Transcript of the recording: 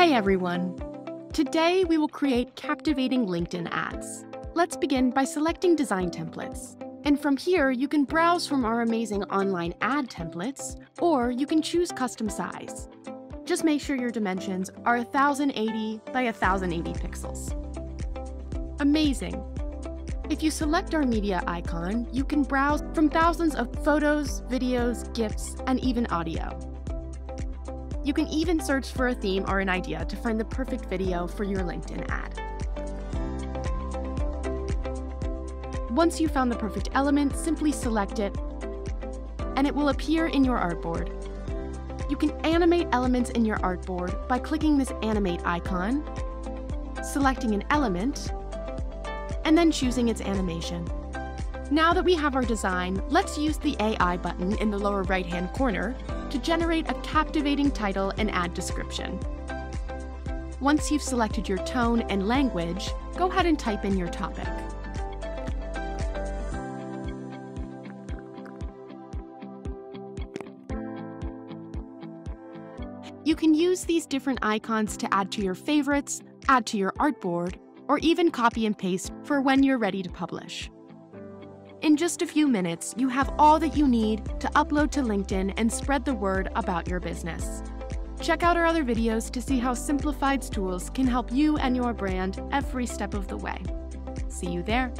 Hey everyone! Today we will create captivating LinkedIn ads. Let's begin by selecting design templates. And from here, you can browse from our amazing online ad templates, or you can choose custom size. Just make sure your dimensions are 1080 by 1080 pixels. Amazing! If you select our media icon, you can browse from thousands of photos, videos, GIFs, and even audio. You can even search for a theme or an idea to find the perfect video for your LinkedIn ad. Once you've found the perfect element, simply select it, and it will appear in your artboard. You can animate elements in your artboard by clicking this animate icon, selecting an element, and then choosing its animation. Now that we have our design, let's use the AI button in the lower right-hand corner to generate a captivating title and ad description. Once you've selected your tone and language, go ahead and type in your topic. You can use these different icons to add to your favorites, add to your artboard, or even copy and paste for when you're ready to publish. In just a few minutes, you have all that you need to upload to LinkedIn and spread the word about your business. Check out our other videos to see how Simplified's tools can help you and your brand every step of the way. See you there.